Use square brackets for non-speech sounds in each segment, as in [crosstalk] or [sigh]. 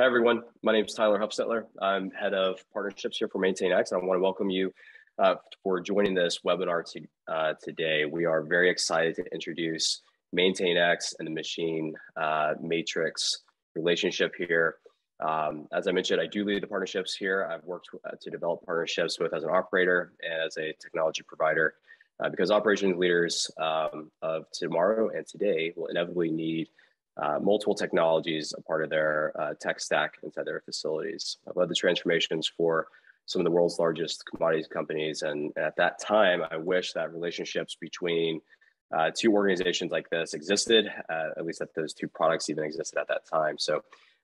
Hi, everyone. My name is Tyler Hufstetler. I'm head of partnerships here for MaintainX. and I want to welcome you uh, for joining this webinar to, uh, today. We are very excited to introduce MaintainX and the machine uh, Metrics relationship here. Um, as I mentioned, I do lead the partnerships here. I've worked uh, to develop partnerships both as an operator and as a technology provider uh, because operations leaders um, of tomorrow and today will inevitably need uh, multiple technologies a part of their uh, tech stack inside their facilities. I've led the transformations for some of the world's largest commodities companies. And, at that time, I wish that relationships between uh, two organizations like this existed, uh, at least that those two products even existed at that time. So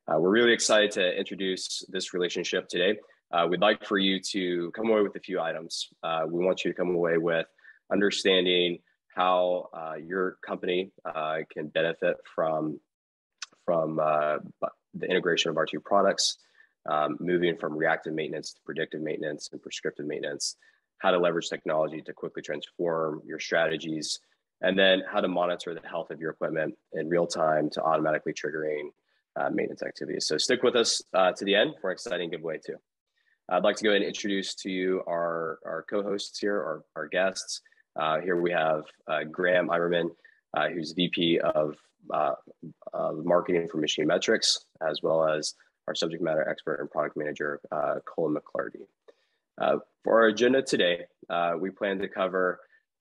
uh, we're really excited to introduce this relationship today. Uh, we'd like for you to come away with a few items. we want you to come away with understanding how uh, your company uh, can benefit from from uh, the integration of our two products, um, moving from reactive maintenance to predictive maintenance and prescriptive maintenance, how to leverage technology to quickly transform your strategies, and then how to monitor the health of your equipment in real time to automatically triggering uh, maintenance activities. So stick with us uh, to the end for an exciting giveaway too. I'd like to go ahead and introduce to you our, our co-hosts here, our, our guests. Uh, here we have uh, Graham Immerman, uh, who's VP of marketing for Machine Metrics, as well as our subject matter expert and product manager, Colin McClarty. for our agenda today, we plan to cover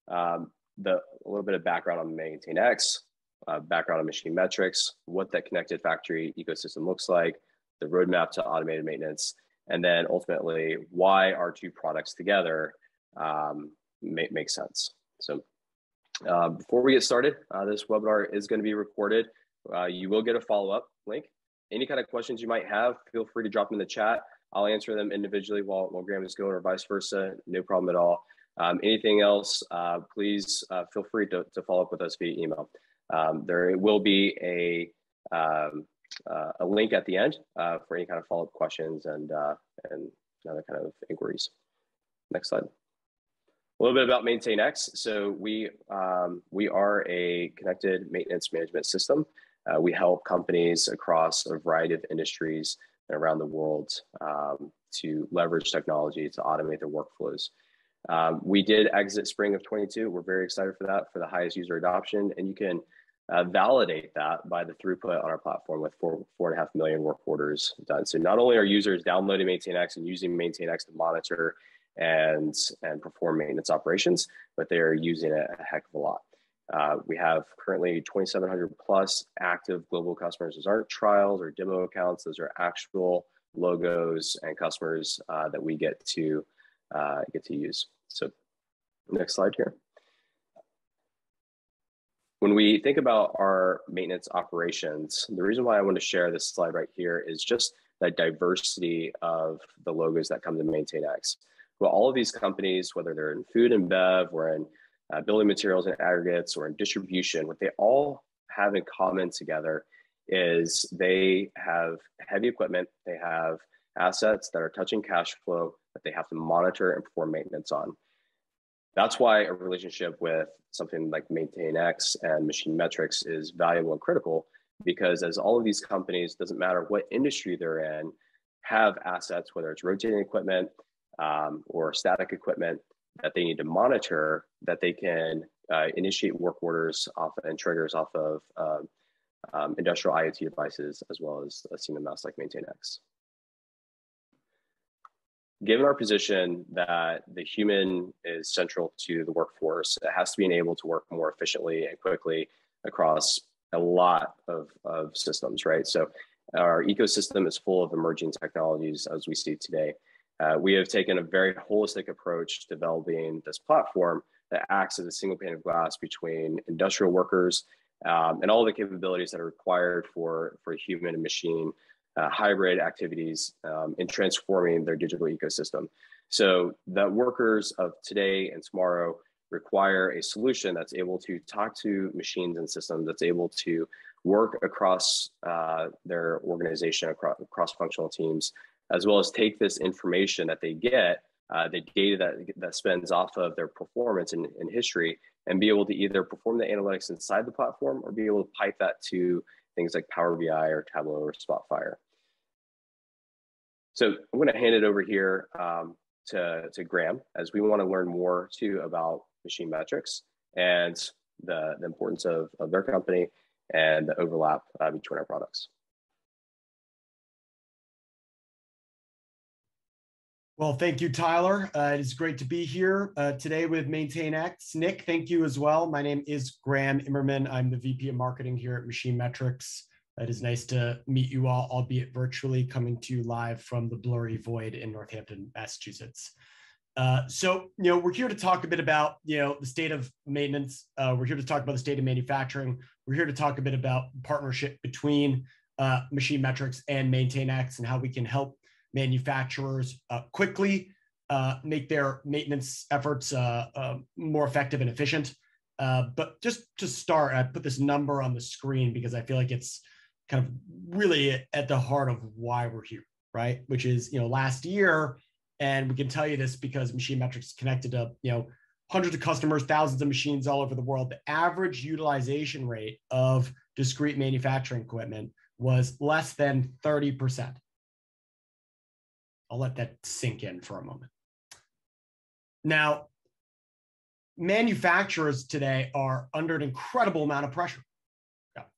um, the, a little bit of background on MaintainX, uh, background on machine metrics, what that connected factory ecosystem looks like, the roadmap to automated maintenance, and then ultimately why our two products together um, make, make sense. So uh, before we get started, uh, this webinar is going to be recorded. Uh, you will get a follow-up link. Any kind of questions you might have, feel free to drop them in the chat. I'll answer them individually while, while Graham is going or vice versa. No problem at all. Um, anything else, uh, please uh, feel free to, to follow up with us via email. Um, there will be a, um, uh, a link at the end for any kind of follow-up questions and, and other kind of inquiries. Next slide. A little bit about MaintainX. So we, um, we are a connected maintenance management system. Uh, we help companies across a variety of industries around the world um, to leverage technology to automate their workflows. Um, we did exit spring of 22. We're very excited for that, for the highest user adoption. And you can uh, validate that by the throughput on our platform with four, four and a half million work orders done. So not only are users downloading MaintainX and using MaintainX to monitor and, and perform maintenance operations, but they are using it a heck of a lot. Uh, we have currently 2,700 plus active global customers. Those aren't trials or demo accounts. Those are actual logos and customers uh, that we get to uh, get to use. So next slide here. When we think about our maintenance operations, the reason why I want to share this slide right here is just the diversity of the logos that come to MaintainX. All of these companies, whether they're in food and bev or in uh, building materials and aggregates or in distribution, what they all have in common together is they have heavy equipment, they have assets that are touching cash flow that they have to monitor and perform maintenance on. That's why a relationship with something like MaintainX and Machine Metrics is valuable and critical because as all of these companies, doesn't matter what industry they're in, have assets, whether it's rotating equipment, um, or static equipment that they need to monitor that they can uh, initiate work orders off and triggers off of um, um, industrial IoT devices as well as a CMMS like MaintainX. Given our position that the human is central to the workforce, it has to be enabled to work more efficiently and quickly across a lot of, of systems, right? So our ecosystem is full of emerging technologies as we see today. Uh, we have taken a very holistic approach to developing this platform that acts as a single pane of glass between industrial workers um, and all the capabilities that are required for, for human and machine uh, hybrid activities um, in transforming their digital ecosystem. So the workers of today and tomorrow require a solution that's able to talk to machines and systems, that's able to work across uh, their organization, across cross-functional teams, as well as take this information that they get, uh, the data that, that spends off of their performance in, in history, and be able to either perform the analytics inside the platform or be able to pipe that to things like Power BI or Tableau or Spotfire. So I'm going to hand it over here um, to, to Graham as we want to learn more too about machine metrics and the, the importance of, of their company and the overlap uh, between our products. Well, thank you, Tyler. Uh, it is great to be here uh, today with MaintainX. Nick, thank you as well. My name is Graham Immerman. I'm the VP of Marketing here at Machine Metrics. It is nice to meet you all, albeit virtually, coming to you live from the blurry void in Northampton, Massachusetts. Uh, so, you know, we're here to talk a bit about, you know, the state of maintenance. Uh, we're here to talk about the state of manufacturing. We're here to talk a bit about partnership between uh, Machine Metrics and MaintainX and how we can help manufacturers uh, quickly uh, make their maintenance efforts uh, uh more effective and efficient. Uh, but just to start, I put this number on the screen because I feel like it's kind of really at the heart of why we're here, right? Which is, you know, last year, and we can tell you this because Machine Metrics connected to, you know, hundreds of customers, thousands of machines all over the world. The average utilization rate of discrete manufacturing equipment was less than 30%. I'll let that sink in for a moment. Now, manufacturers today are under an incredible amount of pressure.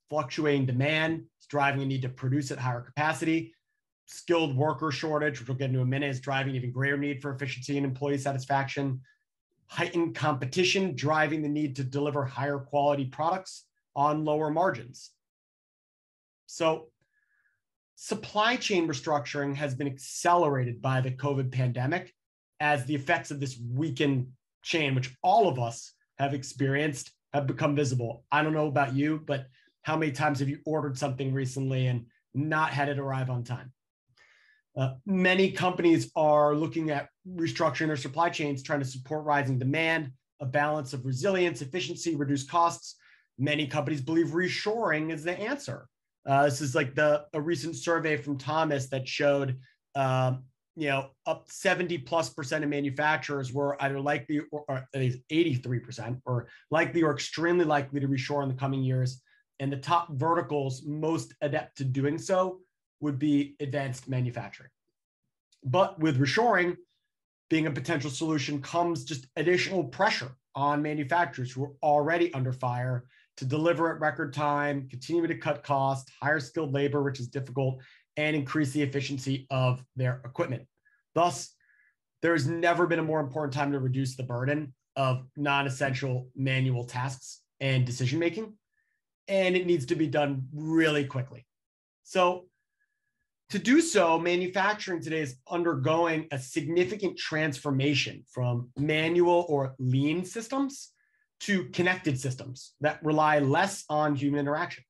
Fluctuating demand, is driving a need to produce at higher capacity. Skilled worker shortage, which we'll get into in a minute, is driving even greater need for efficiency and employee satisfaction. Heightened competition, driving the need to deliver higher quality products on lower margins. So supply chain restructuring has been accelerated by the COVID pandemic as the effects of this weakened chain, which all of us have experienced, have become visible. I don't know about you, but how many times have you ordered something recently and not had it arrive on time? Uh, many companies are looking at restructuring their supply chains, trying to support rising demand, a balance of resilience, efficiency, reduced costs. Many companies believe reshoring is the answer. Uh, this is like the a recent survey from Thomas that showed, um, you know, up 70 plus percent of manufacturers were either likely or, or at least 83 percent, or likely or extremely likely to reshore in the coming years. And the top verticals most adept to doing so would be advanced manufacturing. But with reshoring being a potential solution comes just additional pressure on manufacturers who are already under fire to deliver at record time, continue to cut costs, hire skilled labor, which is difficult, and increase the efficiency of their equipment. Thus, there has never been a more important time to reduce the burden of non essential manual tasks and decision making. And it needs to be done really quickly. So, to do so, manufacturing today is undergoing a significant transformation from manual or lean systems to connected systems that rely less on human interaction.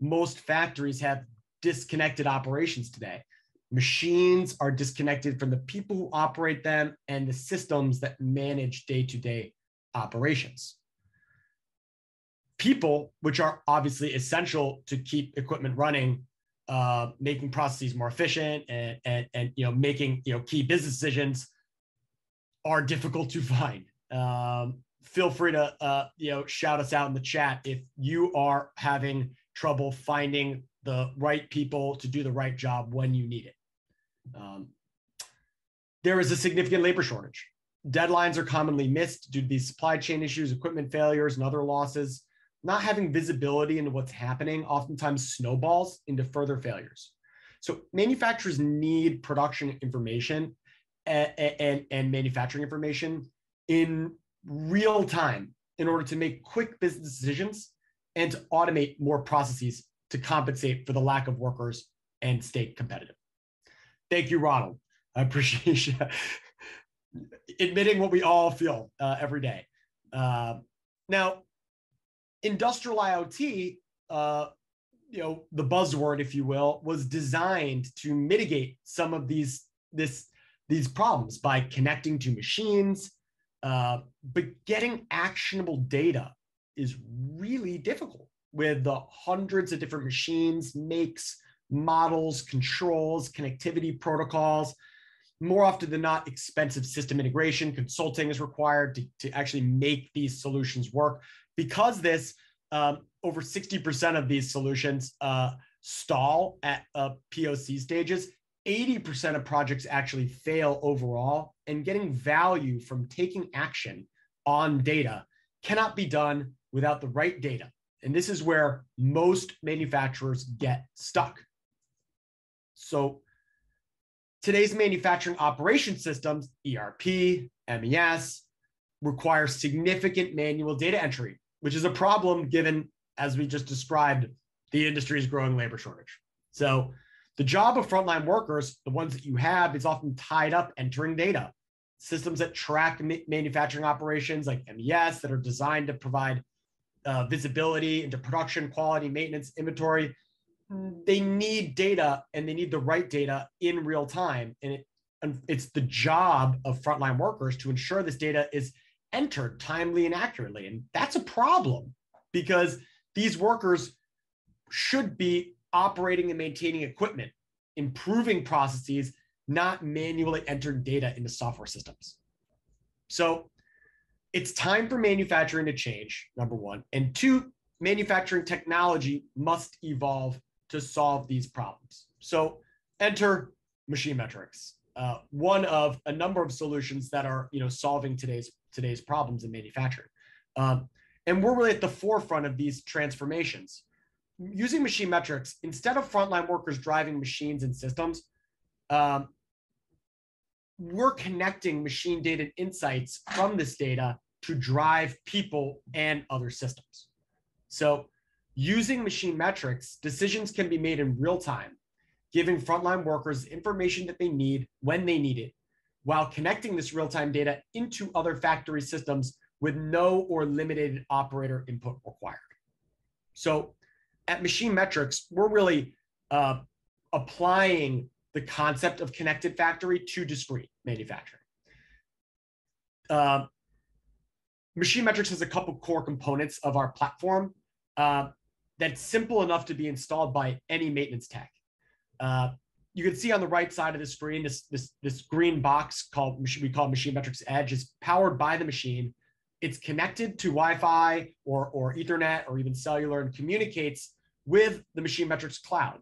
Most factories have disconnected operations today. Machines are disconnected from the people who operate them and the systems that manage day to day operations. People, which are obviously essential to keep equipment running, uh, making processes more efficient and, and, and you know making you know key business decisions, are difficult to [laughs] find. Um, feel free to uh, you know shout us out in the chat if you are having trouble finding the right people to do the right job when you need it. Um, there is a significant labor shortage. Deadlines are commonly missed due to these supply chain issues, equipment failures, and other losses. Not having visibility into what's happening oftentimes snowballs into further failures. So manufacturers need production information and, and, and manufacturing information in real time in order to make quick business decisions and to automate more processes to compensate for the lack of workers and stay competitive. Thank you, Ronald. I appreciate you [laughs] admitting what we all feel uh, every day. Uh, now, industrial IoT, uh, you know, the buzzword, if you will, was designed to mitigate some of these this these problems by connecting to machines, uh, but getting actionable data is really difficult with the hundreds of different machines, makes, models, controls, connectivity protocols. More often than not, expensive system integration, consulting is required to, to actually make these solutions work. Because this, um, over 60% of these solutions uh, stall at uh, POC stages, 80% of projects actually fail overall, and getting value from taking action on data cannot be done without the right data. And this is where most manufacturers get stuck. So today's manufacturing operation systems, ERP, MES, require significant manual data entry, which is a problem given, as we just described, the industry's growing labor shortage. So the job of frontline workers, the ones that you have, is often tied up entering data. Systems that track manufacturing operations like MES that are designed to provide uh, visibility into production, quality, maintenance, inventory. They need data and they need the right data in real time. And, it, and it's the job of frontline workers to ensure this data is entered timely and accurately. And that's a problem because these workers should be operating and maintaining equipment, improving processes, not manually entering data into software systems. So it's time for manufacturing to change, number one. And two, manufacturing technology must evolve to solve these problems. So enter machine metrics, uh, one of a number of solutions that are you know solving today's today's problems in manufacturing. Um, and we're really at the forefront of these transformations. Using machine metrics, instead of frontline workers driving machines and systems, um, we're connecting machine data and insights from this data to drive people and other systems. So using machine metrics, decisions can be made in real time, giving frontline workers information that they need when they need it, while connecting this real-time data into other factory systems with no or limited operator input required. So at Machine Metrics, we're really uh, applying the concept of connected factory to discrete manufacturing. Uh, Machine Metrics has a couple core components of our platform uh, that's simple enough to be installed by any maintenance tech. Uh, you can see on the right side of the screen this this this green box called we call Machine Metrics Edge is powered by the machine. It's connected to Wi-Fi or or Ethernet or even cellular and communicates with the Machine Metrics cloud.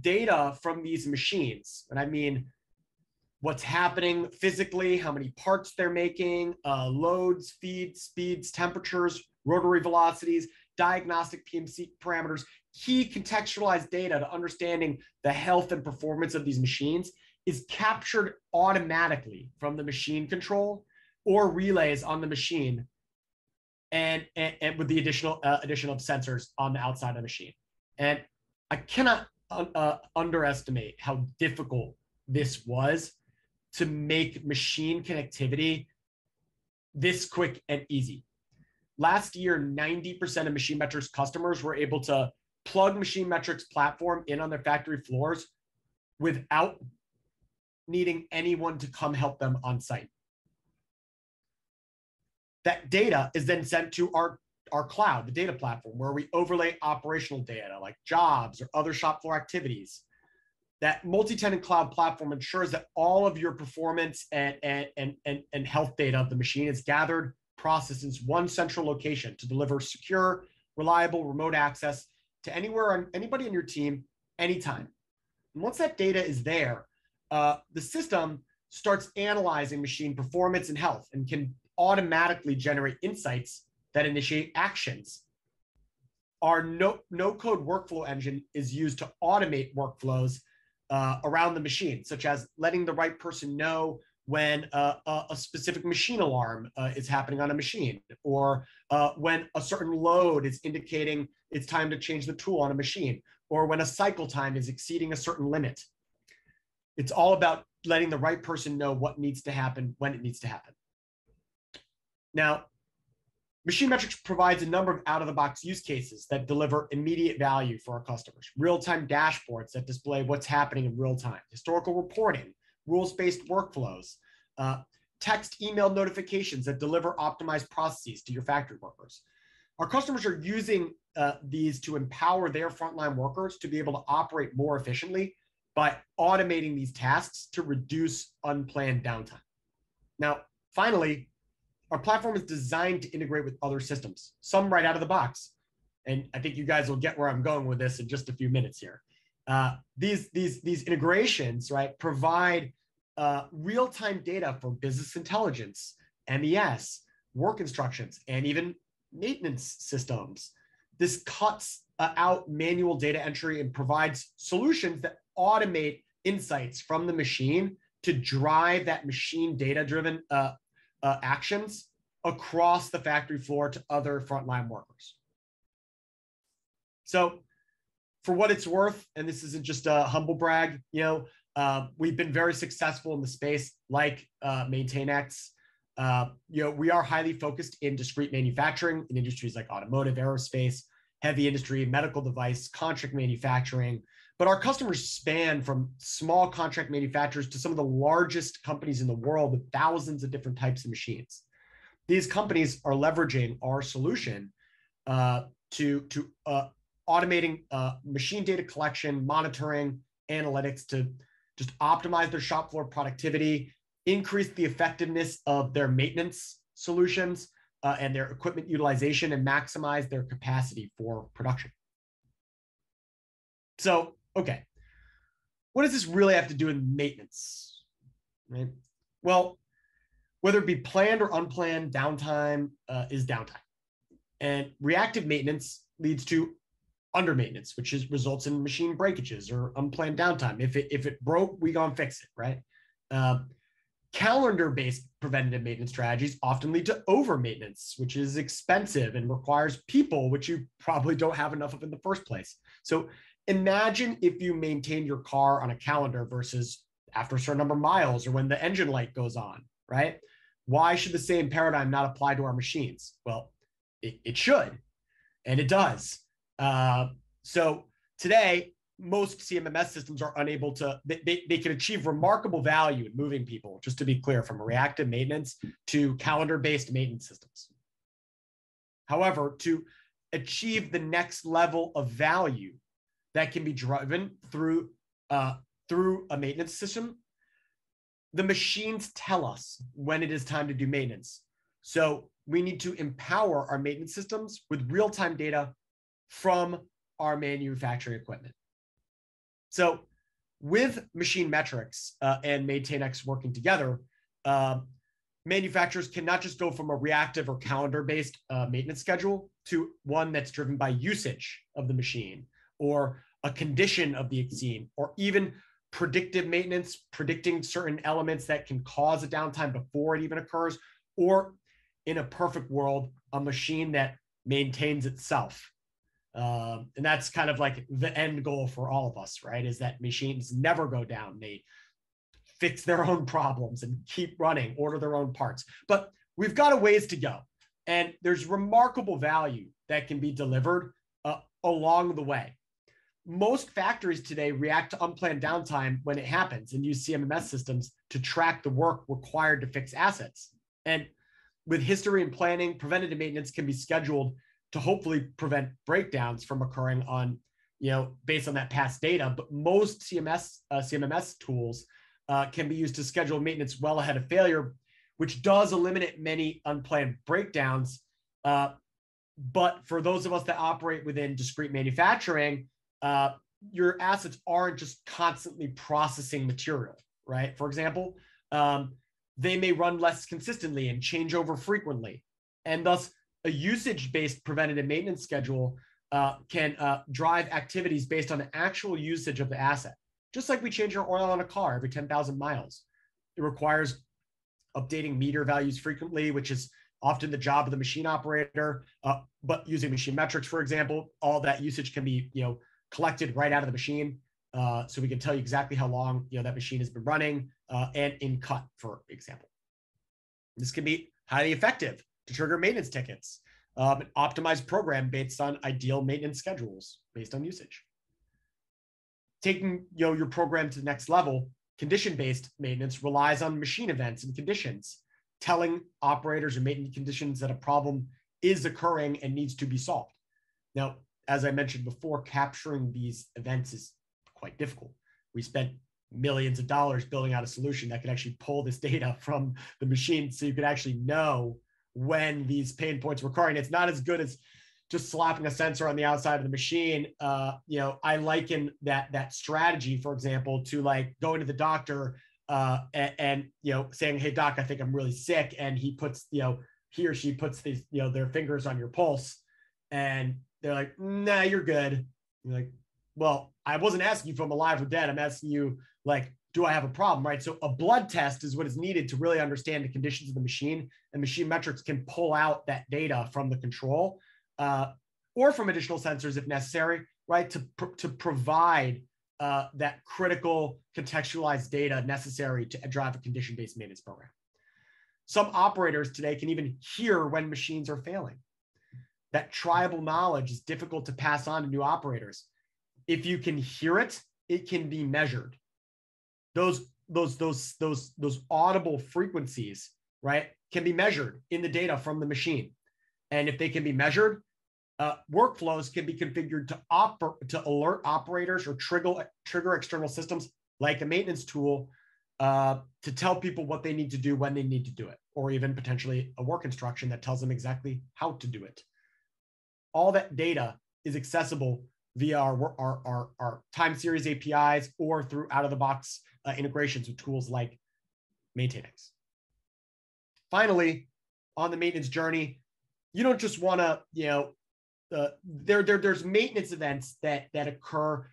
Data from these machines, and I mean what's happening physically, how many parts they're making, uh, loads, feeds, speeds, temperatures, rotary velocities, diagnostic PMC parameters, key contextualized data to understanding the health and performance of these machines is captured automatically from the machine control or relays on the machine and, and, and with the additional uh, addition of sensors on the outside of the machine. And I cannot uh, underestimate how difficult this was to make machine connectivity this quick and easy. Last year, 90% of Machine Metrics customers were able to plug Machine Metrics platform in on their factory floors without needing anyone to come help them on site. That data is then sent to our, our cloud, the data platform, where we overlay operational data like jobs or other shop floor activities. That multi-tenant cloud platform ensures that all of your performance and, and, and, and, health data of the machine is gathered, processed in one central location to deliver secure, reliable remote access to anywhere on anybody on your team anytime. And once that data is there, uh, the system starts analyzing machine performance and health and can automatically generate insights that initiate actions. Our no, no code workflow engine is used to automate workflows uh, around the machine, such as letting the right person know when uh, a, specific machine alarm uh, is happening on a machine, or uh, when a certain load is indicating it's time to change the tool on a machine, or when a cycle time is exceeding a certain limit. It's all about letting the right person know what needs to happen when it needs to happen. Now, Machine Metrics provides a number of out of the box use cases that deliver immediate value for our customers. Real time dashboards that display what's happening in real time, historical reporting, rules-based workflows, uh, text email notifications that deliver optimized processes to your factory workers. Our customers are using uh, these to empower their frontline workers to be able to operate more efficiently by automating these tasks to reduce unplanned downtime. Now, finally, our platform is designed to integrate with other systems, some right out of the box. And I think you guys will get where I'm going with this in just a few minutes here. Uh, these, these, these integrations, right, provide uh, real-time data for business intelligence, MES, work instructions, and even maintenance systems. This cuts uh, out manual data entry and provides solutions that automate insights from the machine to drive that machine data driven uh, actions across the factory floor to other frontline workers. So, for what it's worth, and this isn't just a humble brag, you know, uh, we've been very successful in the space, like uh, MaintainX. Uh, you know, we are highly focused in discrete manufacturing in industries like automotive, aerospace, heavy industry, medical device, contract manufacturing. But our customers span from small contract manufacturers to some of the largest companies in the world with thousands of different types of machines. These companies are leveraging our solution uh, to, to uh, automating uh, machine data collection, monitoring, analytics to just optimize their shop floor productivity, increase the effectiveness of their maintenance solutions uh, and their equipment utilization, and maximize their capacity for production. So, okay, what does this really have to do with maintenance? Right. Well, whether it be planned or unplanned, downtime uh, is downtime. And reactive maintenance leads to under maintenance, which is results in machine breakages or unplanned downtime. If it if it broke, we go and fix it, right? Uh, calendar-based preventative maintenance strategies often lead to over maintenance, which is expensive and requires people, which you probably don't have enough of in the first place. So imagine if you maintain your car on a calendar versus after a certain number of miles or when the engine light goes on, right? Why should the same paradigm not apply to our machines? Well, it, it should, and it does. Uh, so today, most CMMS systems are unable to, they, they can achieve remarkable value in moving people, just to be clear, from reactive maintenance to calendar based maintenance systems. However, to achieve the next level of value that can be driven through, uh, through a maintenance system, the machines tell us when it is time to do maintenance. So we need to empower our maintenance systems with real time data from our manufacturing equipment. So with machine metrics uh, and MaintainX working together, uh, manufacturers can not just go from a reactive or calendar based uh, maintenance schedule to one that's driven by usage of the machine or a condition of the scene or even predictive maintenance, predicting certain elements that can cause a downtime before it even occurs, or in a perfect world, a machine that maintains itself um, and that's kind of like the end goal for all of us, right? Is that machines never go down. They fix their own problems and keep running, order their own parts. But we've got a ways to go. And there's remarkable value that can be delivered uh, along the way. Most factories today react to unplanned downtime when it happens and use CMMS systems to track the work required to fix assets. And with history and planning, preventative maintenance can be scheduled to hopefully prevent breakdowns from occurring on, you know, based on that past data. But most CMS, uh, CMMS tools uh, can be used to schedule maintenance well ahead of failure, which does eliminate many unplanned breakdowns. Uh, but for those of us that operate within discrete manufacturing, uh, your assets aren't just constantly processing material, right? For example, um, they may run less consistently and change over frequently. And thus, a usage based preventative maintenance schedule uh, can uh, drive activities based on the actual usage of the asset. Just like we change our oil on a car every 10,000 miles, it requires updating meter values frequently, which is often the job of the machine operator. Uh, but using machine metrics, for example, all that usage can be you know collected right out of the machine, uh, so we can tell you exactly how long you know that machine has been running uh, and in cut, for example. This can be highly effective to trigger maintenance tickets, um, an optimized program based on ideal maintenance schedules based on usage. Taking you know, your program to the next level, condition-based maintenance relies on machine events and conditions, telling operators or maintenance conditions that a problem is occurring and needs to be solved. Now, as I mentioned before, capturing these events is quite difficult. We spent millions of dollars building out a solution that could actually pull this data [laughs] from the machine so you could actually know when these pain points were occurring. It's not as good as just slapping a sensor on the outside of the machine. Uh, you know, I liken that that strategy, for example, to like going to the doctor uh, and, and, you know saying, "Hey doc, I think I'm really sick," and he puts you know he or she puts these you know their fingers on your pulse, and they're like, "Nah, you're good." You're like, "Well, I wasn't asking you if I'm alive or dead. I'm asking you like." Do I have a problem? Right. So, a blood test is what is needed to really understand the conditions of the machine, and machine metrics can pull out that data from the control uh, or from additional sensors if necessary, right, to, pr- to provide uh, that critical contextualized data necessary to drive a condition-based maintenance program. Some operators today can even hear when machines are failing. That tribal knowledge is difficult to pass on to new operators. If you can hear it, it can be measured. Those, those, those, those, those audible frequencies, right, can be measured in the data from the machine. And if they can be measured, uh, workflows can be configured to, oper- to alert operators or trigger, trigger external systems like a maintenance tool uh, to tell people what they need to do when they need to do it, or even potentially a work instruction that tells them exactly how to do it. All that data is accessible via our, our, our, our time series APIs or through out of the box uh, integrations with tools like MaintainX. Finally, on the maintenance journey, you don't just want to, you know, uh, there, there there's maintenance events that that occur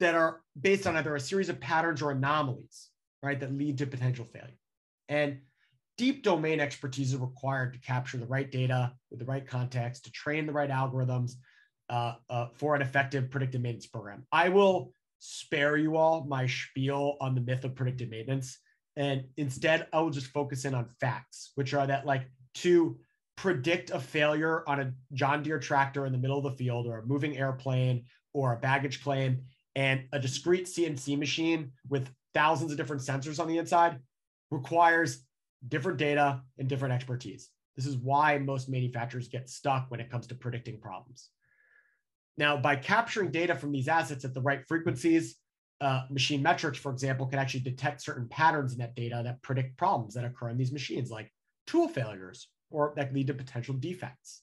that are based on either a series of patterns or anomalies, right, that lead to potential failure. And deep domain expertise is required to capture the right data with the right context, to train the right algorithms uh, uh, for an effective predictive maintenance program. I will spare you all my spiel on the myth of predictive maintenance. And instead, I will just focus in on facts, which are that like to predict a failure on a John Deere tractor in the middle of the field or a moving airplane or a baggage claim and a discrete CNC machine with thousands of different sensors on the inside requires different data and different expertise. This is why most manufacturers get stuck when it comes to predicting problems. Now, by capturing data from these assets at the right frequencies, uh, machine metrics, for example, can actually detect certain patterns in that data that predict problems that occur in these machines, like tool failures or that lead to potential defects.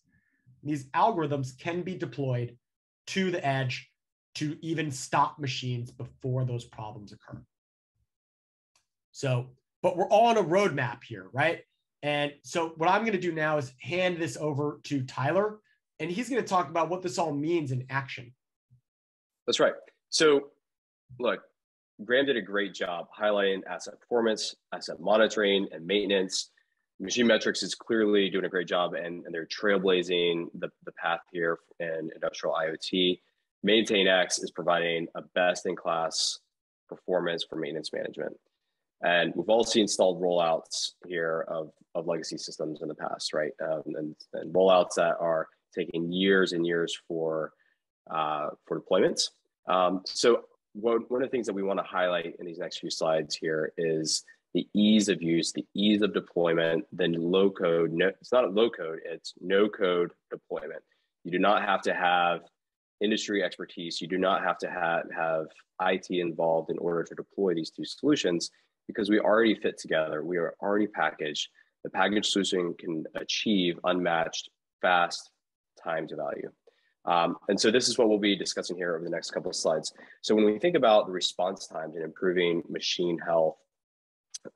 These algorithms can be deployed to the edge to even stop machines before those problems occur. So, but we're all on a roadmap here, right? And so what I'm going to do now is hand this over to Tyler, and he's going to talk about what this all means in action. That's right. So, look, Graham did a great job highlighting asset performance, asset monitoring, and maintenance. Machine Metrics is clearly doing a great job and, and they're trailblazing the, the path here in industrial IoT. MaintainX is providing a best in class performance for maintenance management. And we've all seen installed rollouts here of, of legacy systems in the past, right? Um, and, and rollouts that are taking years and years for, uh, for deployments. Um, so one of the things that we want to highlight in these next few slides here is the ease of use, the ease of deployment, then low code. No, it's not a low code, it's no code deployment. You do not have to have industry expertise. You do not have to have, have IT involved in order to deploy these two solutions because we already fit together. We are already packaged. The package solution can achieve unmatched, fast time to value. Um, and so this is what we'll be discussing here over the next couple of slides. So when we think about the response times and improving machine health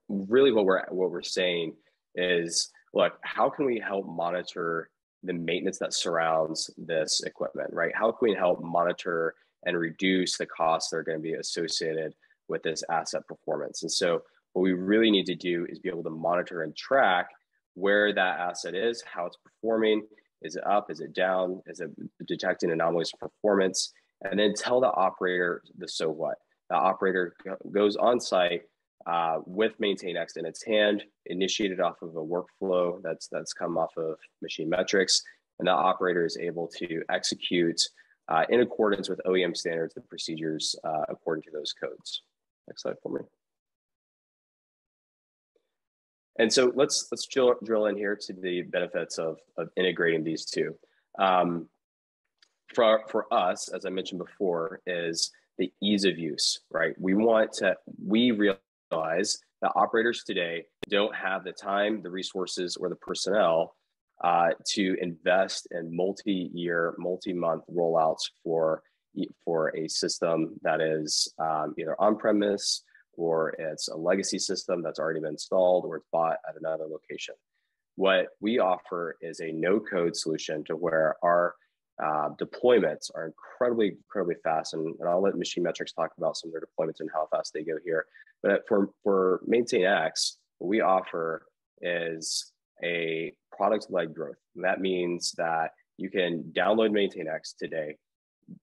really what we're what we're saying is look how can we help monitor the maintenance that surrounds this equipment right how can we help monitor and reduce the costs that are going to be associated with this asset performance and so what we really need to do is be able to monitor and track where that asset is how it's performing is it up is it down is it detecting anomalies performance and then tell the operator the so what the operator goes on site uh, with MaintainX in its hand, initiated off of a workflow that's that's come off of machine metrics, and the operator is able to execute uh, in accordance with OEM standards the procedures uh, according to those codes. Next slide for me. And so let's let's drill, drill in here to the benefits of, of integrating these two. Um, for, for us, as I mentioned before, is the ease of use, right? We want to, we realize that operators today don't have the time, the resources, or the personnel uh, to invest in multi-year, multi-month rollouts for for a system that is um, either on-premise or it's a legacy system that's already been installed or it's bought at another location. What we offer is a no-code solution to where our uh, deployments are incredibly, incredibly fast. And, and, I'll let Machine Metrics talk about some of their deployments and how fast they go here. But for, for MaintainX, what we offer is a product led growth. And that means that you can download MaintainX today.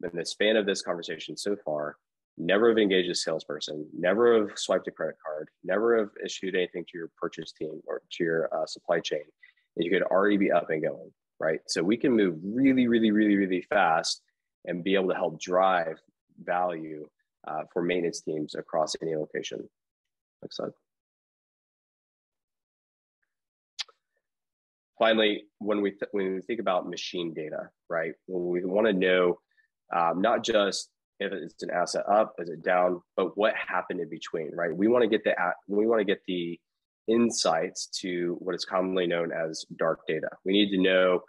In the span of this conversation so far, never have engaged a salesperson, never have swiped a credit card, never have issued anything to your purchase team or to your uh, supply chain. And you could already be up and going right? So we can move really, really, really, really fast and be able to help drive value uh, for maintenance teams across any location. Next slide. Finally, when we, when we think about machine data, right, when we want to know um, not just if it's an asset up, is it down, but what happened in between, right? We want to get the we want to get the insights to what is commonly known as dark data. We need to know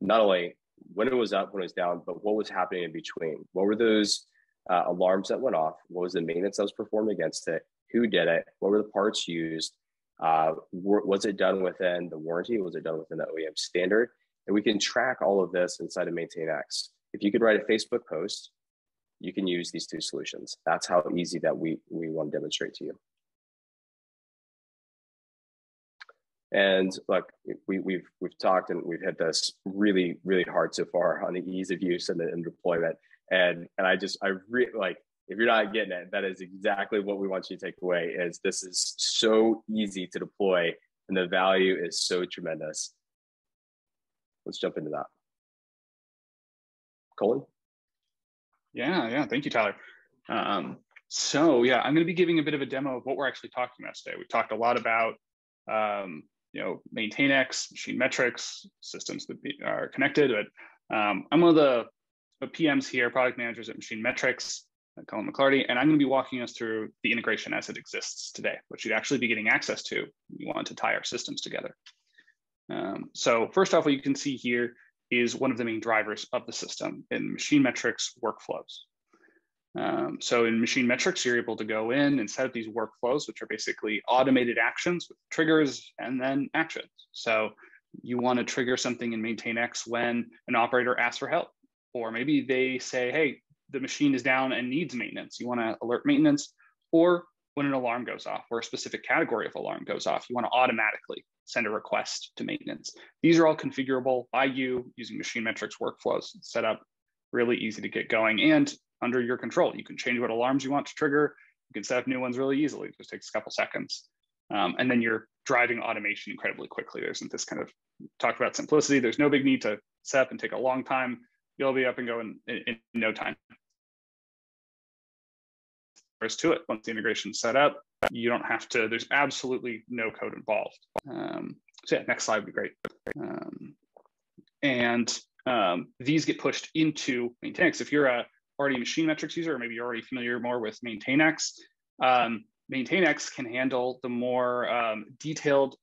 not only when it was up, when it was down, but what was happening in between. What were those uh, alarms that went off? What was the maintenance that was performed against it? Who did it? What were the parts used? Uh, was it done within the warranty? Was it done within the OEM standard? And we can track all of this inside of MaintainX. If you could write a Facebook post, you can use these two solutions. That's how easy that we, we want to demonstrate to you. And look, we, we've, we've talked and we've hit this really really hard so far on the ease of use and and deployment. And and I just I really like if you're not getting it, that is exactly what we want you to take away. Is this is so easy to deploy and the value is so tremendous. Let's jump into that. Colin. Yeah, yeah. Thank you, Tyler. Um, so yeah, I'm going to be giving a bit of a demo of what we're actually talking about today. We talked a lot about um, you know, MaintainX, machine metrics, systems that are connected. But um, I'm one of the, the PMs here, product managers at Machine Metrics, uh, Colin McClarty, and I'm going to be walking us through the integration as it exists today, which you'd actually be getting access to. You want to tie our systems together. Um, so first off, what you can see here is one of the main drivers of the system in Machine Metrics workflows. Um, so in machine metrics, you're able to go in and set up these workflows, which are basically automated actions with triggers and then actions. So you want to trigger something in X when an operator asks for help, or maybe they say, hey, the machine is down and needs maintenance. You want to alert maintenance, or when an alarm goes off or a specific category of alarm goes off, you want to automatically send a request to maintenance. These are all configurable by you using machine metrics workflows set up really easy to get going. And under your control. You can change what alarms you want to trigger. You can set up new ones really easily. It just takes a couple seconds. Um, and then you're driving automation incredibly quickly. There isn't this kind of talk about simplicity. There's no big need to set up and take a long time. You'll be up and going in, in, in no time. To it. Once the integration's set up, you don't have to, there's absolutely no code involved. Um, so yeah, next slide would be great. Um, and um, these get pushed into MaintainX. If you're a already a machine metrics user, or maybe you're already familiar more with MaintainX, um, MaintainX can handle the more um, detailed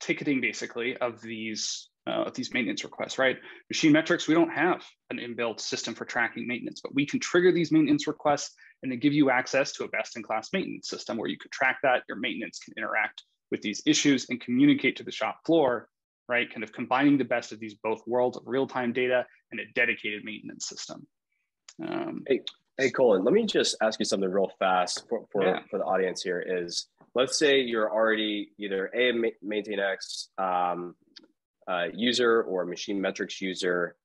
ticketing, basically, of these uh, these maintenance requests. Right? Machine metrics, we don't have an inbuilt system for tracking maintenance, but we can trigger these maintenance requests and then give you access to a best-in-class maintenance system where you can track that. Your maintenance can interact with these issues and communicate to the shop floor. Right? Kind of combining the best of these both worlds of real-time data and a dedicated maintenance system. Um, hey, hey, Colin, let me just ask you something real fast for, for, yeah. for the audience here is let's say you're already either a MaintainX um, uh, user or machine metrics user.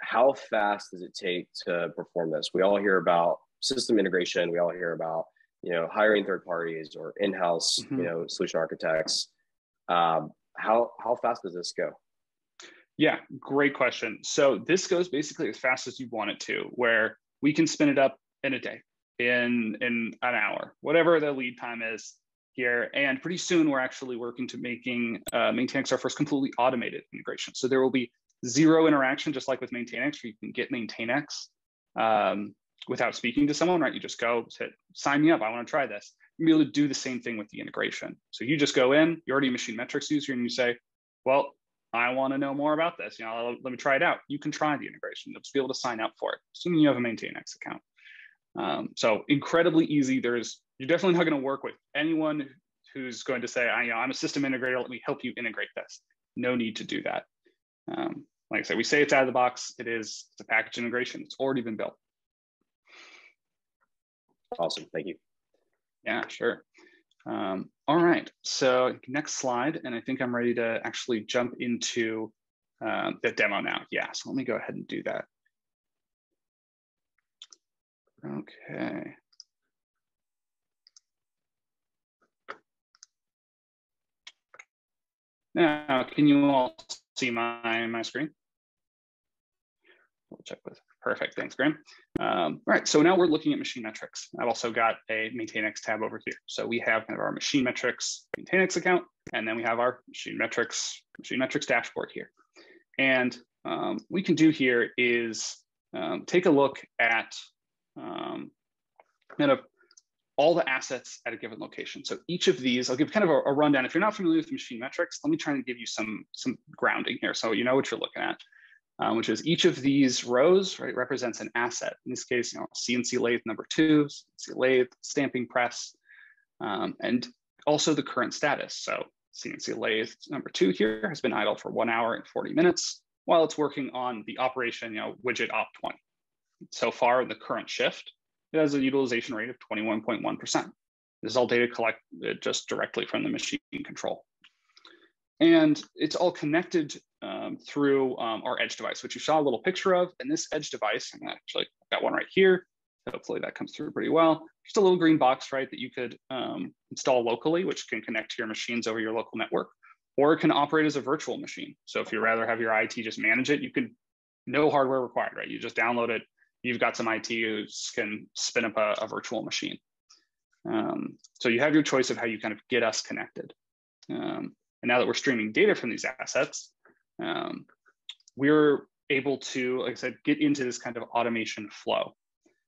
How fast does it take to perform this? We all hear about system integration. We all hear about you know hiring third parties or in-house mm-hmm. you know solution architects. Um, how how fast does this go? Yeah, great question. So this goes basically as fast as you want it to, where we can spin it up in a day, in in an hour, whatever the lead time is here. And pretty soon we're actually working to making uh, MaintainX our first completely automated integration. So there will be zero interaction, just like with MaintainX, where you can get MaintainX um, without speaking to someone, right? You just go hit sign me up. I want to try this. You'll be able to do the same thing with the integration. So you just go in, you're already a machine metrics user, and you say, well, I want to know more about this. You know, let me try it out. You can try the integration. You'll just be able to sign up for it, assuming you have a MaintainX account. Um, so incredibly easy. There's you're definitely not going to work with anyone who's going to say, I, you know, I'm a system integrator. Let me help you integrate this. No need to do that. Um, like I said, we say it's out of the box. It is. It's a package integration. It's already been built. Awesome. Thank you. Yeah, sure. Um, all right, so next slide, and I think I'm ready to actually jump into um, the demo now. Yeah, so let me go ahead and do that. Okay. Now, can you all see my, my screen? We'll check with Perfect, thanks, Graham. Um, all right, so now we're looking at machine metrics. I've also got a MaintainX tab over here. So we have kind of our machine metrics MaintainX account, and then we have our machine metrics, machine metrics dashboard here. And um, we can do here is um, take a look at um, kind of all the assets at a given location. So each of these, I'll give kind of a, a rundown. If you're not familiar with machine metrics, let me try and give you some, some grounding here so you know what you're looking at um, which is each of these rows right, represents an asset. In this case, you know, CNC lathe number two, CNC lathe, stamping press, um, and also the current status. So CNC lathe number two here has been idle for one hour and 40 minutes while it's working on the operation, you know, widget op 20. So far in the current shift, it has a utilization rate of 21.1%. This is all data collected just directly from the machine control. And it's all connected um, through um, our edge device, which you saw a little picture of. And this edge device, I'm actually got one right here. Hopefully that comes through pretty well. Just a little green box, right, that you could um, install locally, which can connect to your machines over your local network, or it can operate as a virtual machine. So if you rather have your IT just manage it, you can, no hardware required, right? You just download it. You've got some IT who can spin up a, a virtual machine. Um, so you have your choice of how you kind of get us connected. Um, and now that we're streaming data from these assets, um, we're able to, like I said, get into this kind of automation flow.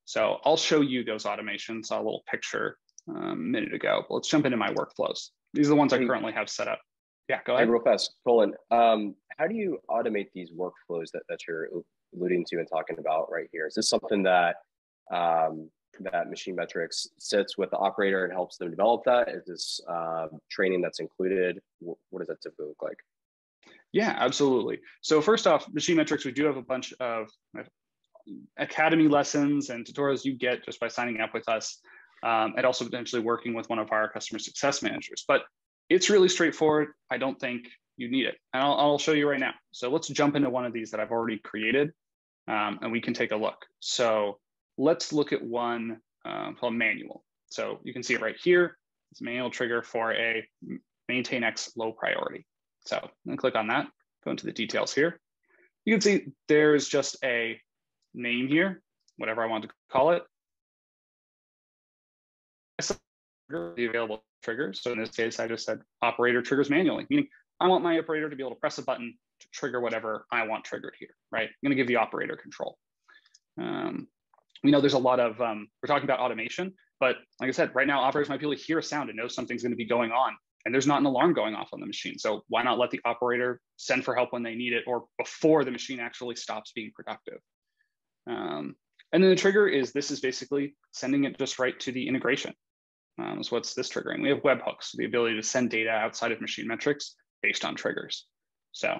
So I'll show you those automations, saw a little picture um, a minute ago, but let's jump into my workflows. These are the ones I currently have set up. Yeah, go ahead. Hey, real fast, Roland, um, how do you automate these workflows that, that you're alluding to and talking about right here? Is this something that um, that machine metrics sits with the operator and helps them develop that? Is this uh, training that's included? What does that typically look like? Yeah, absolutely. So first off, machine metrics, we do have a bunch of academy lessons and tutorials you get just by signing up with us, um, and also potentially working with one of our customer success managers. But it's really straightforward. I don't think you need it. And I'll, I'll show you right now. So let's jump into one of these that I've already created, um, and we can take a look. So let's look at one uh, called manual. So you can see it right here. It's a manual trigger for a MaintainX low priority. So I'm gonna click on that, go into the details here. You can see there's just a name here, whatever I want to call it. The available triggers. So in this case, I just said operator triggers manually, meaning I want my operator to be able to press a button to trigger whatever I want triggered here, right? I'm gonna give the operator control. Um, we know there's a lot of, um, we're talking about automation, but like I said, right now operators might be able to hear a sound and know something's gonna be going on and there's not an alarm going off on the machine. So why not let the operator send for help when they need it or before the machine actually stops being productive? Um, and then the trigger is this is basically sending it just right to the integration. Um, so what's this triggering? We have webhooks, the ability to send data outside of machine metrics based on triggers. So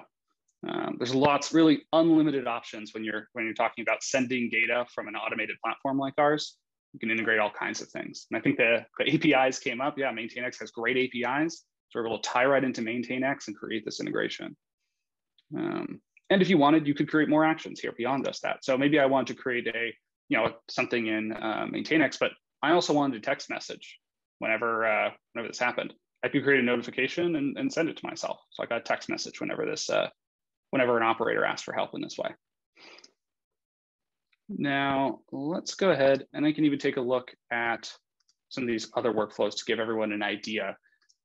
um, there's lots, really unlimited options when you're when you're talking about sending data from an automated platform like ours you can integrate all kinds of things. And I think the, the APIs came up. Yeah, MaintainX has great APIs. So we're able to tie right into MaintainX and create this integration. Um, and if you wanted, you could create more actions here beyond just that. So maybe I want to create a, you know, something in uh, MaintainX, but I also wanted a text message whenever uh, whenever this happened. I could create a notification and, and send it to myself. So I got a text message whenever this, uh, whenever an operator asks for help in this way. Now, let's go ahead and I can even take a look at some of these other workflows to give everyone an idea.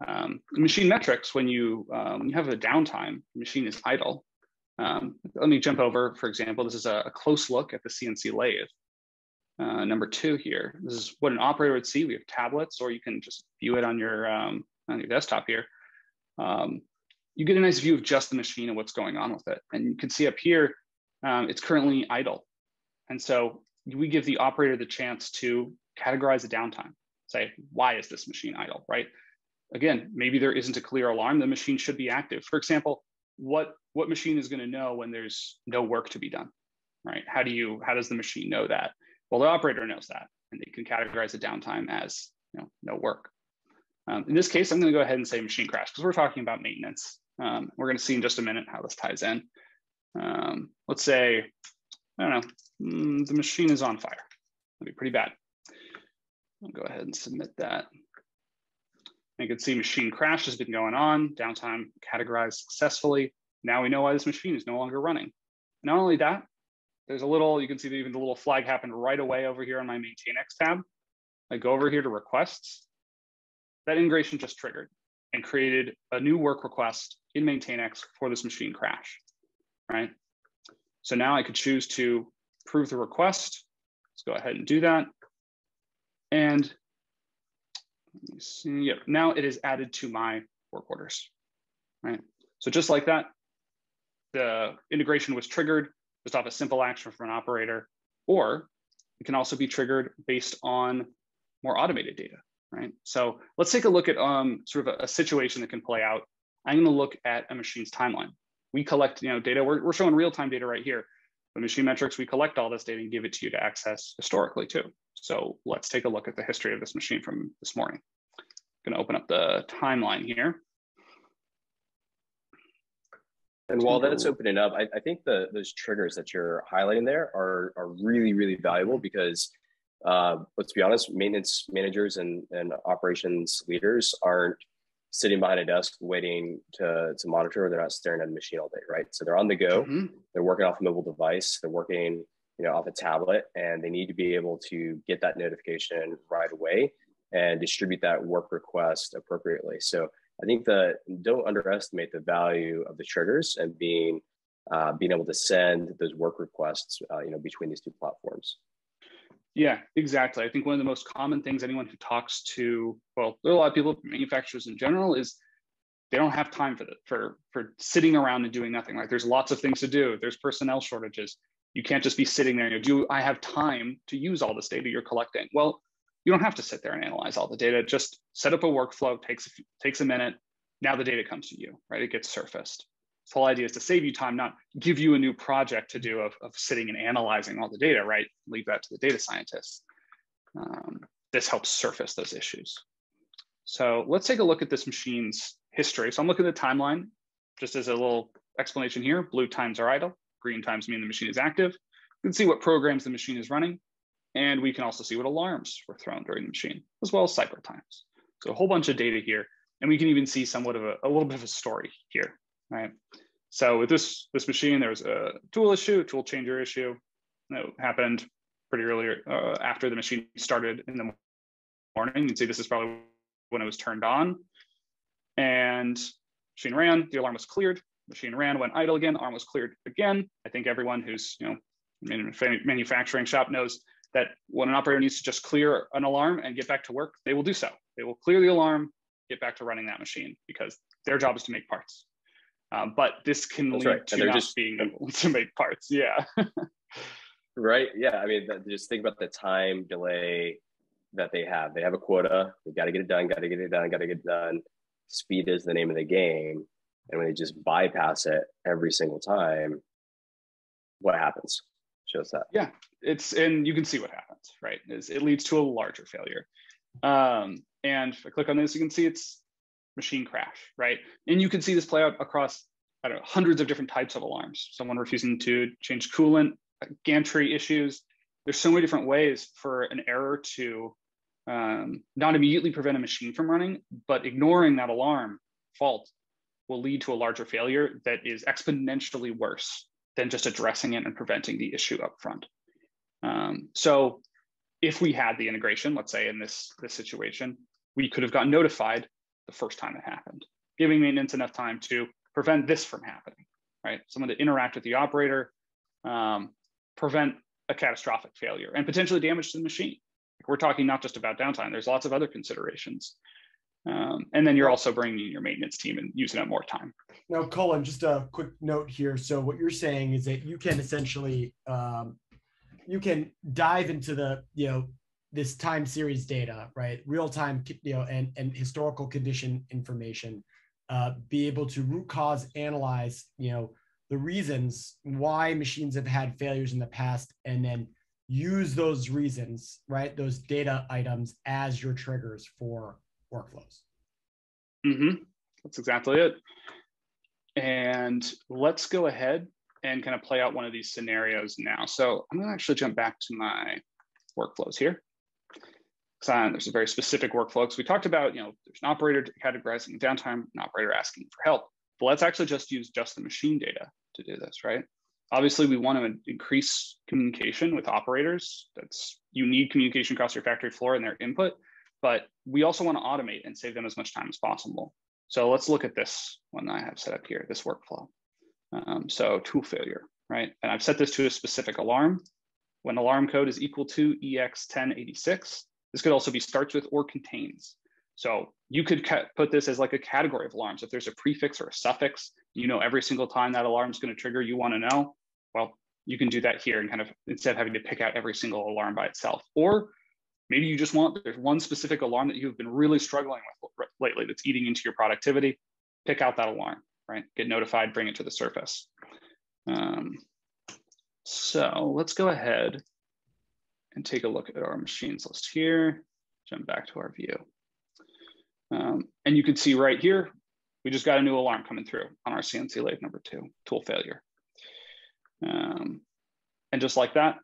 Um, machine metrics, when you, um, you have a downtime, machine is idle. Um, let me jump over, for example, this is a, a close look at the CNC lathe. Uh, number two here, this is what an operator would see. We have tablets, or you can just view it on your, um, on your desktop here. Um, you get a nice view of just the machine and what's going on with it. And you can see up here, um, it's currently idle. And so we give the operator the chance to categorize the downtime, say, why is this machine idle, right? Again, maybe there isn't a clear alarm, the machine should be active. For example, what, what machine is gonna know when there's no work to be done, right? How do you, how does the machine know that? Well, the operator knows that and they can categorize the downtime as you know, no work. Um, in this case, I'm gonna go ahead and say machine crash because we're talking about maintenance. Um, we're gonna see in just a minute how this ties in. Um, let's say, I don't know, mm, the machine is on fire. That'd be pretty bad. I'll go ahead and submit that. You can see machine crash has been going on, downtime categorized successfully. Now we know why this machine is no longer running. Not only that, there's a little, you can see that even the little flag happened right away over here on my MaintainX tab. I go over here to requests. That integration just triggered and created a new work request in MaintainX for this machine crash, right? So now I could choose to approve the request. Let's go ahead and do that. And see, yeah, now it is added to my work orders, right? So just like that, the integration was triggered just off a simple action from an operator, or it can also be triggered based on more automated data, right? So let's take a look at um, sort of a, a situation that can play out. I'm gonna look at a machine's timeline. We collect you know, data, we're, we're showing real-time data right here. But machine metrics, we collect all this data and give it to you to access historically too. So let's take a look at the history of this machine from this morning. I'm gonna open up the timeline here. And while that's opening up, I, I think the those triggers that you're highlighting there are are really really valuable because uh, let's be honest, maintenance managers and and operations leaders aren't sitting behind a desk waiting to to monitor. They're not staring at a machine all day, right? So they're on the go. Mm-hmm. They're working off a mobile device. They're working you know off a tablet, and they need to be able to get that notification right away and distribute that work request appropriately. So I think that don't underestimate the value of the triggers and being uh, being able to send those work requests, uh, you know, between these two platforms. Yeah, exactly. I think one of the most common things anyone who talks to, well, there are a lot of people, manufacturers in general, is they don't have time for the, for for sitting around and doing nothing. Like there's lots of things to do. There's personnel shortages. You can't just be sitting there and go, do I have time to use all this data you're collecting? Well, you don't have to sit there and analyze all the data. Just set up a workflow, takes, takes a minute. Now the data comes to you, right? It gets surfaced. The whole idea is to save you time, not give you a new project to do of, of sitting and analyzing all the data, right? Leave that to the data scientists. Um, this helps surface those issues. So let's take a look at this machine's history. So I'm looking at the timeline, just as a little explanation here. Blue times are idle, green times mean the machine is active. You can see what programs the machine is running. And we can also see what alarms were thrown during the machine, as well as cycle times. So a whole bunch of data here. And we can even see somewhat of a, a little bit of a story here, right? So with this, this machine, there was a tool issue, tool changer issue that happened pretty early uh, after the machine started in the morning. You see this is probably when it was turned on. And machine ran, the alarm was cleared. Machine ran, went idle again, alarm was cleared again. I think everyone who's you know in a manufacturing shop knows that when an operator needs to just clear an alarm and get back to work, they will do so. They will clear the alarm, get back to running that machine because their job is to make parts. Um, but this can That's lead right. to not just being able to make parts. Yeah. [laughs] right. Yeah. I mean, just think about the time delay that they have. They have a quota. They got to get it done. Got to get it done. Got to get it done. Speed is the name of the game. And when they just bypass it every single time, what happens? shows that. Yeah, it's and you can see what happens, right? Is it leads to a larger failure. Um, and if I click on this, you can see it's machine crash, right? And you can see this play out across I don't know hundreds of different types of alarms. Someone refusing to change coolant, gantry issues. There's so many different ways for an error to um, not immediately prevent a machine from running, but ignoring that alarm fault will lead to a larger failure that is exponentially worse than just addressing it and preventing the issue up front. Um, so if we had the integration, let's say in this, this situation, we could have gotten notified the first time it happened, giving maintenance enough time to prevent this from happening, right? Someone to interact with the operator, um, prevent a catastrophic failure and potentially damage to the machine. We're talking not just about downtime, there's lots of other considerations. Um, and then you're also bringing your maintenance team and using up more time. Now, Colin, just a quick note here. So what you're saying is that you can essentially um, you can dive into the you know this time series data, right? Real time, you know, and and historical condition information. Uh, be able to root cause analyze, you know, the reasons why machines have had failures in the past, and then use those reasons, right? Those data items as your triggers for workflows. Mm-hmm. That's exactly it. And let's go ahead and kind of play out one of these scenarios now. So I'm going to actually jump back to my workflows here. So there's a very specific workflow. because we talked about, you know, there's an operator categorizing downtime, an operator asking for help. But let's actually just use just the machine data to do this, right? Obviously, we want to increase communication with operators. That's you need communication across your factory floor and their input but we also want to automate and save them as much time as possible. So let's look at this one I have set up here, this workflow. Um, so tool failure, right? And I've set this to a specific alarm. When alarm code is equal to EX1086, this could also be starts with or contains. So you could put this as like a category of alarms. If there's a prefix or a suffix, you know every single time that alarm is going to trigger, you want to know, well, you can do that here and kind of instead of having to pick out every single alarm by itself. Or Maybe you just want, there's one specific alarm that you've been really struggling with lately that's eating into your productivity. Pick out that alarm, right? Get notified, bring it to the surface. Um, so let's go ahead and take a look at our machines list here. Jump back to our view. Um, and you can see right here, we just got a new alarm coming through on our CNC lathe number two, tool failure. Um, and just like that,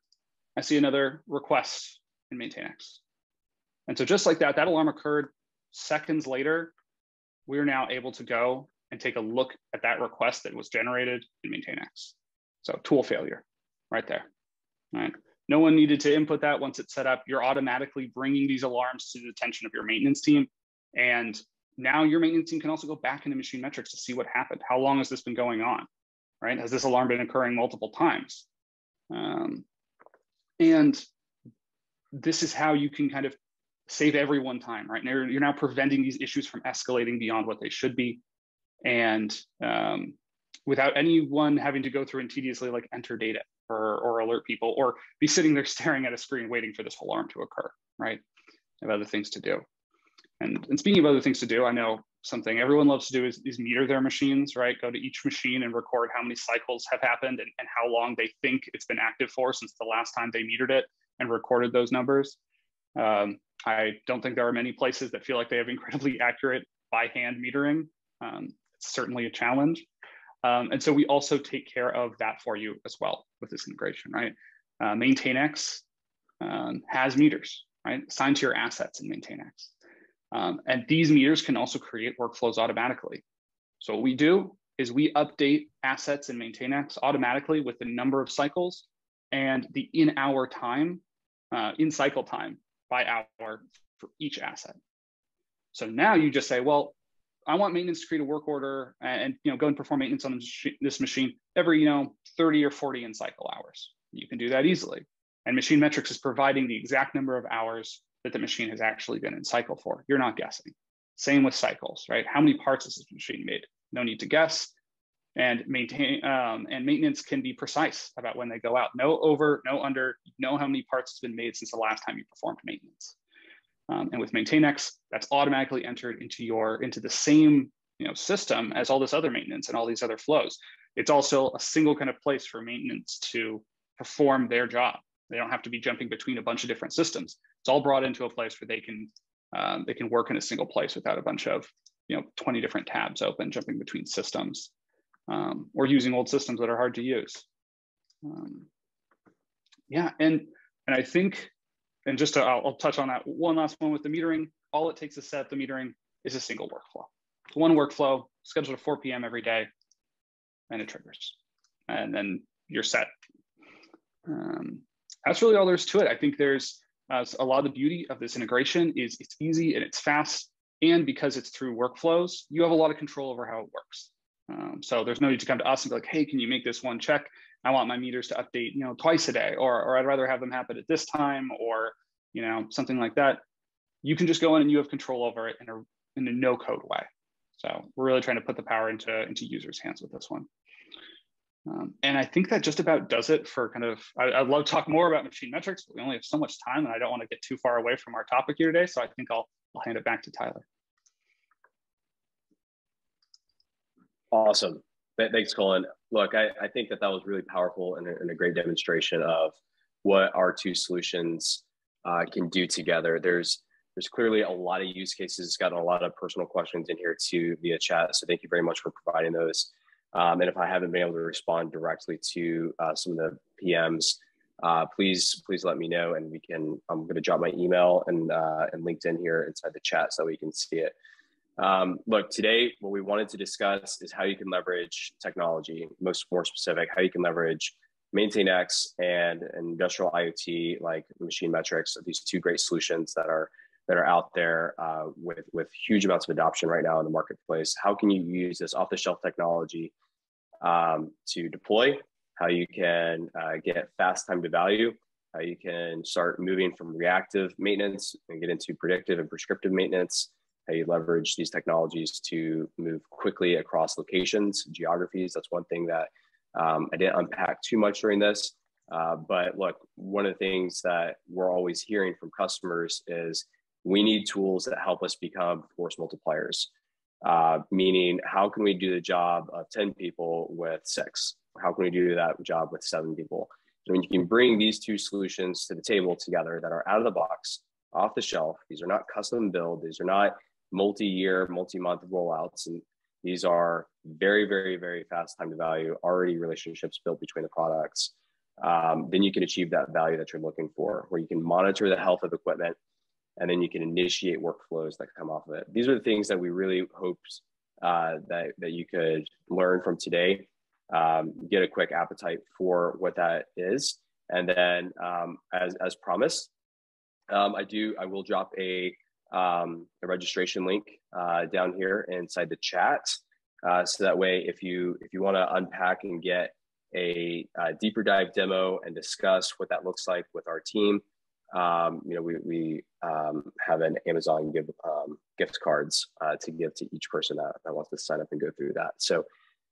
I see another request in MaintainX. And so just like that, that alarm occurred seconds later. We're now able to go and take a look at that request that was generated in MaintainX. So tool failure right there, right? No one needed to input that once it's set up. You're automatically bringing these alarms to the attention of your maintenance team. And now your maintenance team can also go back into machine metrics to see what happened. How long has this been going on, right? Has this alarm been occurring multiple times? Um, and this is how you can kind of save everyone time, right? And you're, you're now preventing these issues from escalating beyond what they should be. And um, without anyone having to go through and tediously like enter data or, or alert people or be sitting there [laughs] staring at a screen waiting for this alarm to occur, right? Have other things to do. And, and speaking of other things to do, I know something everyone loves to do is, is meter their machines, right? Go to each machine and record how many cycles have happened and, and how long they think it's been active for since the last time they metered it and recorded those numbers. Um, I don't think there are many places that feel like they have incredibly [laughs] accurate by hand metering. Um, it's certainly a challenge. Um, and so we also take care of that for you as well with this integration, right? Uh, MaintainX um, has meters, right? Assigned to your assets in MaintainX. Um, and these meters can also create workflows automatically. So what we do is we update assets in MaintainX automatically with the number of cycles and the in hour time uh, in cycle time by hour for each asset. So now you just say, well, I want maintenance to create a work order and you know go and perform maintenance on this machine every you know 30 or 40 in cycle hours. You can do that easily. And Machine Metrics is providing the exact number of hours that the machine has actually been in cycle for. You're not guessing. Same with cycles, right? How many parts has this machine made? No need to guess and maintain um, and maintenance can be precise about when they go out. No over, no under. know how many parts has been made since the last time you performed maintenance. Um, and with MaintainX, that's automatically entered into your into the same you know system as all this other maintenance and all these other flows. It's also a single kind of place for maintenance to perform their job. They don't have to be jumping between a bunch of different systems. It's all brought into a place where they can um, they can work in a single place without a bunch of you know 20 different tabs open jumping between systems um, or using old systems that are hard to use. Um, yeah, and and I think, and just to, I'll, I'll, touch on that one last one with the metering. All it takes to set the metering is a single workflow. One workflow scheduled at 4 p.m. every day, and it triggers, and then you're set. Um, that's really all there is to it. I think there's uh, a lot of the beauty of this integration is it's easy and it's fast, and because it's through workflows, you have a lot of control over how it works. Um, so there's no need to come to us and be like, hey, can you make this one check? I want my meters to update, you know, twice a day, or, or I'd rather have them happen at this time, or, you know, something like that. You can just go in and you have control over it in a, in a no code way. So we're really trying to put the power into, into users' hands with this one. Um, and I think that just about does it for kind of, I, would love to talk more about machine metrics, but we only have so much time and I don't want to get too far away from our topic here today. So I think I'll, I'll hand it back to Tyler. Awesome. Thanks, Colin. Look, I, I think that that was really powerful and a, and a great demonstration of what our two solutions uh, can do together. There's there's clearly a lot of use cases. Got a lot of personal questions in here too via chat. So thank you very much for providing those. Um, and if I haven't been able to respond directly to uh, some of the PMs, uh, please please let me know, and we can. I'm going to drop my email and uh, and LinkedIn here inside the chat so we can see it. Um, look, today what we wanted to discuss is how you can leverage technology, most more specific, how you can leverage MaintainX and industrial IoT like machine metrics, these two great solutions that are that are out there uh, with with huge amounts of adoption right now in the marketplace. How can you use this off the shelf technology um, to deploy? How you can uh, get fast time to value? How you can start moving from reactive maintenance and get into predictive and prescriptive maintenance? How you leverage these technologies to move quickly across locations, geographies. That's one thing that um, I didn't unpack too much during this. Uh, but look, one of the things that we're always hearing from customers is we need tools that help us become force multipliers. Uh, meaning, how can we do the job of 10 people with six? How can we do that job with seven people? And when you can bring these two solutions to the table together that are out of the box, off the shelf, these are not custom build, these are not multi year, multi month rollouts. And these are very, very, very fast time to value, already relationships built between the products. Um, then you can achieve that value that you're looking for, where you can monitor the health of equipment and then you can initiate workflows that come off of it. These are the things that we really hoped uh, that, that you could learn from today, um, get a quick appetite for what that is. And then um, as, as promised, um, I do, I will drop a, um, a registration link uh, down here inside the chat. Uh, so that way, if you, if you wanna unpack and get a, a deeper dive demo and discuss what that looks like with our team, um, you know, we, we um, have an Amazon give um, gift cards uh, to give to each person that, that wants to sign up and go through that. So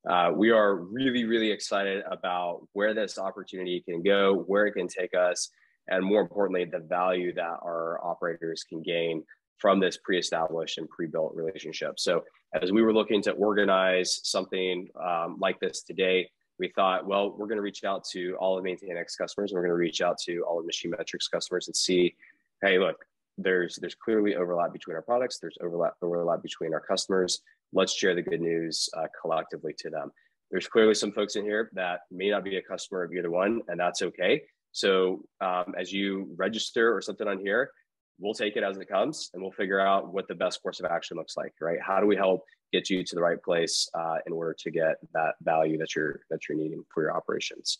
uh, we are really, really excited about where this opportunity can go, where it can take us, and more importantly, the value that our operators can gain from this pre-established and pre-built relationship. So as we were looking to organize something um, like this today, we thought, well, we're going to reach out to all of MaintainX customers. And we're going to reach out to all of Machine Metrics customers and see, hey, look, there's there's clearly overlap between our products. There's overlap overlap between our customers. Let's share the good news uh, collectively to them. There's clearly some folks in here that may not be a customer of either one, and that's okay. So um, as you register or something on here, we'll take it as it comes, and we'll figure out what the best course of action looks like. Right? How do we help get you to the right place uh, in order to get that value that you're that you're needing for your operations.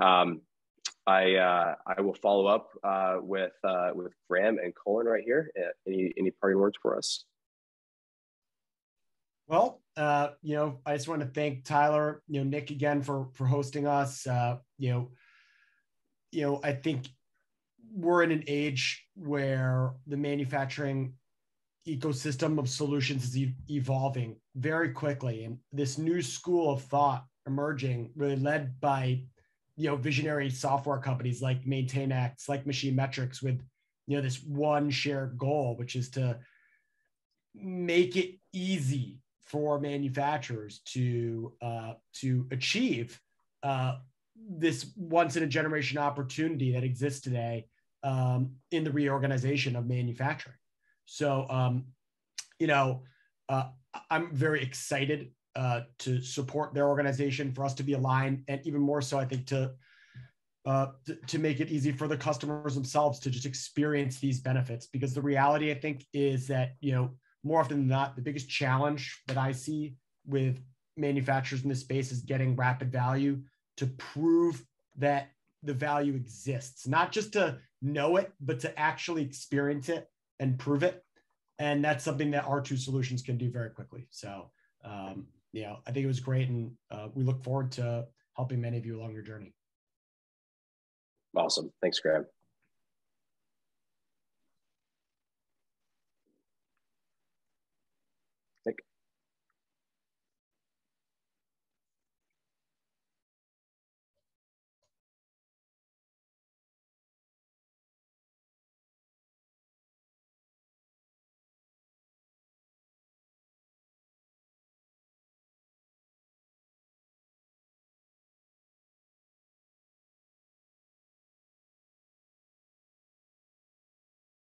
Um, I uh, I will follow up uh, with uh, with Graham and Colin right here. Uh, any any parting words for us? Well, uh, you know, I just want to thank Tyler, you know, Nick again for for hosting us. you know, you know, I think we're in an age where the manufacturing ecosystem of solutions is e- evolving very quickly. And this new school of thought emerging really led by you know visionary software companies like MaintainX like machine metrics with you know this one shared goal which is to make it easy for manufacturers to uh, to achieve uh, this once in a generation opportunity that exists today um, in the reorganization of manufacturing so, um, you know, uh, I'm very excited uh, to support their organization, for us to be aligned, and even more so, I think to, uh, to, to make it easy for the customers themselves to just experience these benefits. Because the reality, I think, is that you know more often than not, the biggest challenge that I see with manufacturers in this space is getting rapid value to prove that the value exists, not just to know it, but to actually experience it and prove it. And that's something that R2 solutions can do very quickly. So, um, you know, I think it was great. And uh, we look forward to helping many of you along your journey. Awesome. Thanks, Graham.